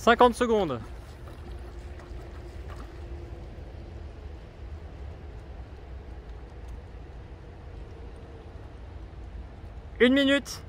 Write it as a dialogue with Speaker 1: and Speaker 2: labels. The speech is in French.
Speaker 1: 50 secondes. Une minute.